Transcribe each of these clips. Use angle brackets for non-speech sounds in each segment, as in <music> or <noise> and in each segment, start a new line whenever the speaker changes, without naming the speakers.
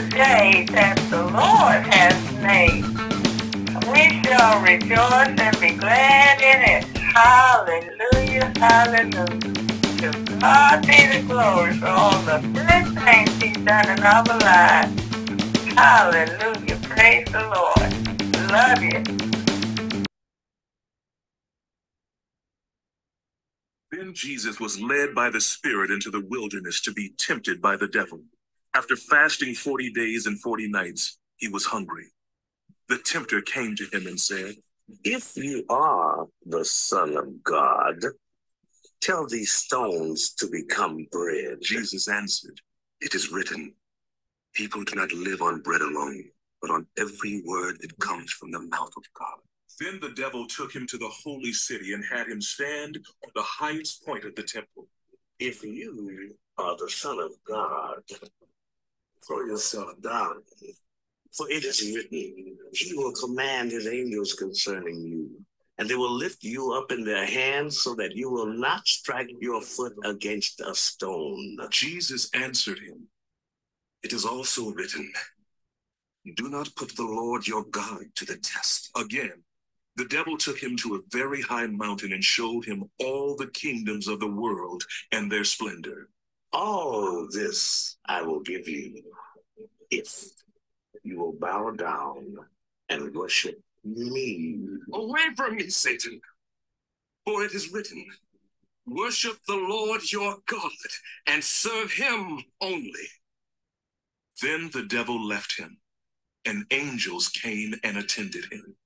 the day that the Lord has made. We shall rejoice and be glad in it. Hallelujah, hallelujah. To God be the glory for all the good things he's done in our lives. Hallelujah, praise the Lord. Love you.
Then Jesus was led by the Spirit into the wilderness to be tempted by the devil. After fasting 40 days and 40 nights, he was hungry. The tempter came to him and said,
If you are the Son of God, tell these stones to become bread.
Jesus answered, It is written, People do not live on bread alone, but on every word that comes from the mouth of God. Then the devil took him to the holy city and had him stand on the highest point of the temple.
If you are the Son of God, throw yourself down. For it is written, He will command His angels concerning you, and they will lift you up in their hands so that you will not strike your foot against a stone.
Jesus answered him, It is also written, Do not put the Lord your God to the test. Again, the devil took him to a very high mountain and showed him all the kingdoms of the world and their splendor.
All this I will give you if you will bow down and worship me.
Away from me, Satan. For it is written, Worship the Lord your God and serve him only. Then the devil left him, and angels came and attended him.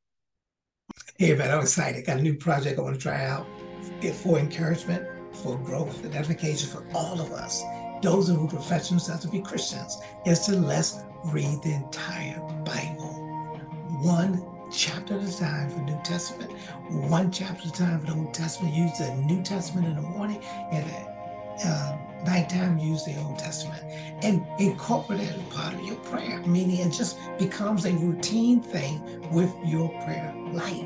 Hey, everybody, I'm excited. Got a new project I want to try out Get for encouragement, for growth, and edification for all of us. Those who profess themselves to be Christians is to let's read the entire Bible. One chapter at a time for New Testament, one chapter at a time for the Old Testament. Use the New Testament in the morning and at uh, nighttime use the Old Testament and incorporate it as part of your prayer, meaning it just becomes a routine thing with your prayer life.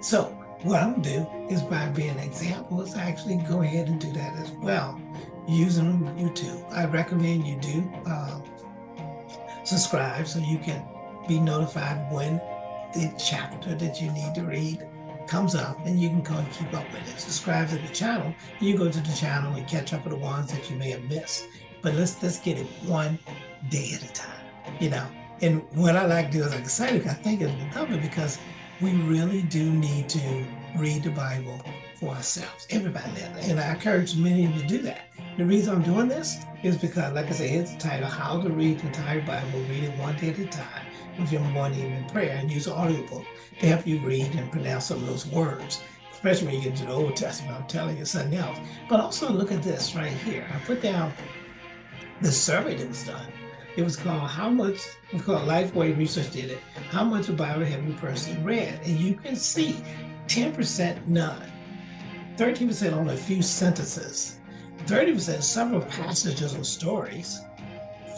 So what I'm do is by being an example, is actually go ahead and do that as well using YouTube. I recommend you do uh, subscribe so you can be notified when the chapter that you need to read comes up and you can go and keep up with it. Subscribe to the channel. You go to the channel and catch up with the ones that you may have missed. But let's let's get it one day at a time, you know. And what I like to do is I'm excited. I think it's double because we really do need to read the Bible for ourselves. Everybody. And I encourage many of you to do that. The reason I'm doing this is because, like I said, here's the title, How to Read the Entire Bible, Read It One Day at a Time with your morning evening prayer and use an audiobook to help you read and pronounce some of those words, especially when you get into the Old Testament. I'm telling you something else. But also look at this right here. I put down the survey that was done. It was called How Much, we call Lifeway Research did it, How Much of Bible Have You Personally Read? And you can see 10% none, 13% on a few sentences, 30% several passages or stories,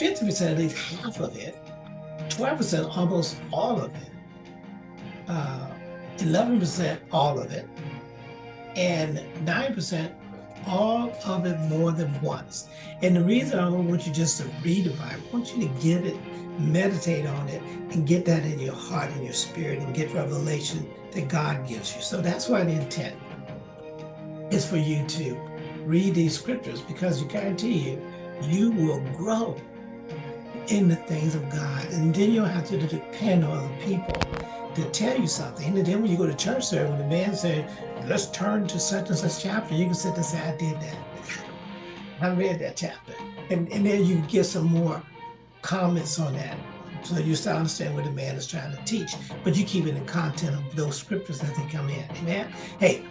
50% at least half of it, 12% almost all of it, uh, 11% all of it, and 9% all of it more than once. And the reason I don't want you just to read the Bible, I want you to get it, meditate on it, and get that in your heart and your spirit and get revelation that God gives you. So that's why the intent is for you to read these scriptures because you guarantee you, you will grow in the things of God. And then you'll have to depend on other people to tell you something. And then when you go to church service, when the man said, let's turn to such and such chapter, you can sit and say, I did that. I read that chapter. And, and then you get some more comments on that. So you start understanding what the man is trying to teach. But you keep it in the content of those scriptures as they come in. Amen. Hey,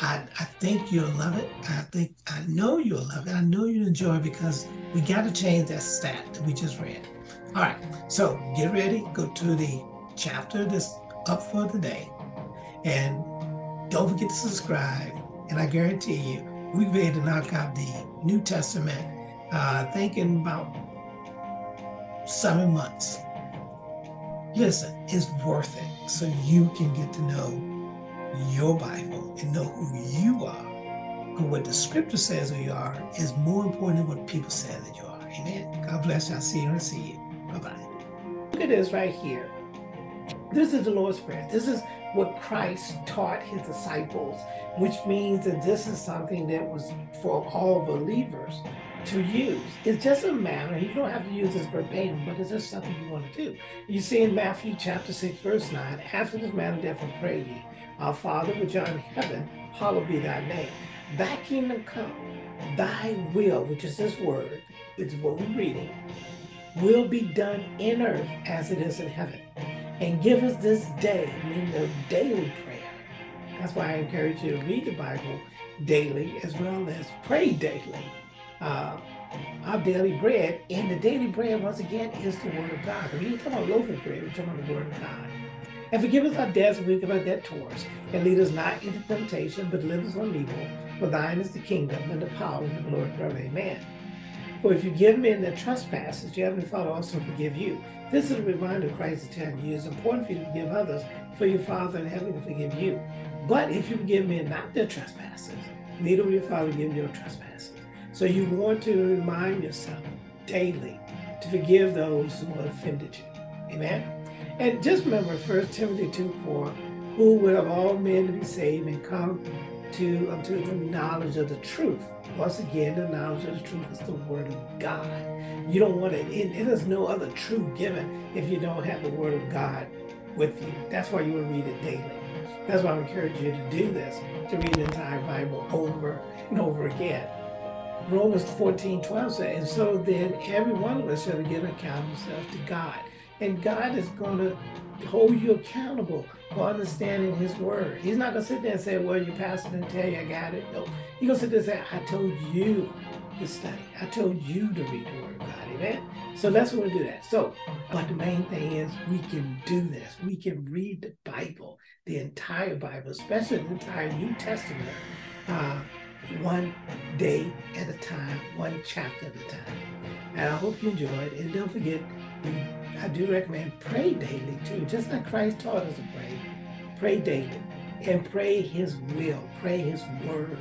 I, I think you'll love it. I think I know you'll love it. I know you'll enjoy it because we got to change that stat that we just read. All right, so get ready. Go to the chapter that's up for today, and don't forget to subscribe. And I guarantee you, we've been able to knock out the New Testament. Uh, I think in about seven months. Listen, it's worth it, so you can get to know your Bible and know who you are. Because what the scripture says who you are is more important than what people say that you are. Amen. God bless you. I'll see you and see you. Bye bye. Look at this right here. This is the Lord's Prayer. This is what Christ taught his disciples, which means that this is something that was for all believers to use. It's just a matter, you don't have to use this verbatim, but it's just something you want to do. You see in Matthew chapter 6, verse 9, after this manner therefore pray ye, Our Father which art in heaven, hallowed be thy name. Thy kingdom come, thy will, which is this word, is what we're reading, will be done in earth as it is in heaven. And give us this day, meaning the daily prayer. That's why I encourage you to read the Bible daily as well as pray daily uh, our daily bread. And the daily bread, once again, is the word of God. When you talk about loaf of bread, we're talking about the word of God. And forgive us our debts, we give our debt towards. And lead us not into temptation, but deliver us from evil. For thine is the kingdom and the power and the glory forever. Amen. For if you give men their trespasses, your heavenly Father also forgive you. This is a reminder Christ is telling you. It's important for you to forgive others, for your Father in heaven to forgive you. But if you forgive men not their trespasses, neither will your Father give you your trespasses. So you want to remind yourself daily to forgive those who have offended you. Amen. And just remember 1 Timothy 2 4, who would of all men to be saved and come to unto the knowledge of the truth. Once again, the knowledge of the truth is the word of God. You don't want it, and there's no other truth given if you don't have the word of God with you. That's why you to read it daily. That's why I encourage you to do this, to read the entire Bible over and over again. Romans 14, 12 says, and so then every one of us shall give account of himself to God. And God is going to hold you accountable for understanding his word. He's not going to sit there and say, well, your pastor didn't tell you I got it. No, he's going to sit there and say, I told you to study. I told you to read the word of God. Amen? So let's want to do that. So, but the main thing is we can do this. We can read the Bible, the entire Bible, especially the entire New Testament. Uh, one day at a time, one chapter at a time. And I hope you enjoyed. And don't forget, I do recommend pray daily too, just like Christ taught us to pray. Pray daily and pray His will, pray His word.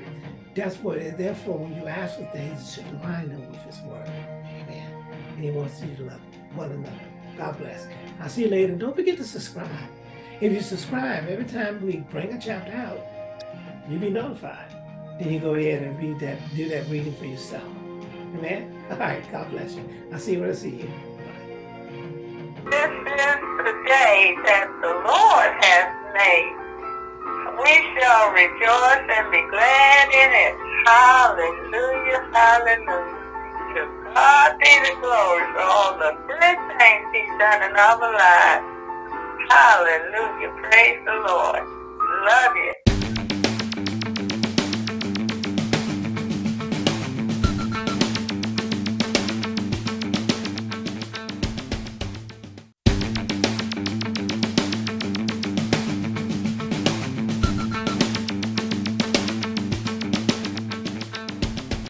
That's what, therefore, when you ask for things, you should line up with His word. Amen. And He wants you to love one another. God bless. I'll see you later. Don't forget to subscribe. If you subscribe, every time we bring a chapter out, you'll be notified then you go ahead and read that, do that reading for yourself. Amen? <laughs> All right, God bless you. I'll see you when I see you.
Day that the Lord has made. We shall rejoice and be glad in it. Hallelujah, hallelujah. To God be the glory for all the good things he's done in our lives. Hallelujah. Praise the Lord. Love you.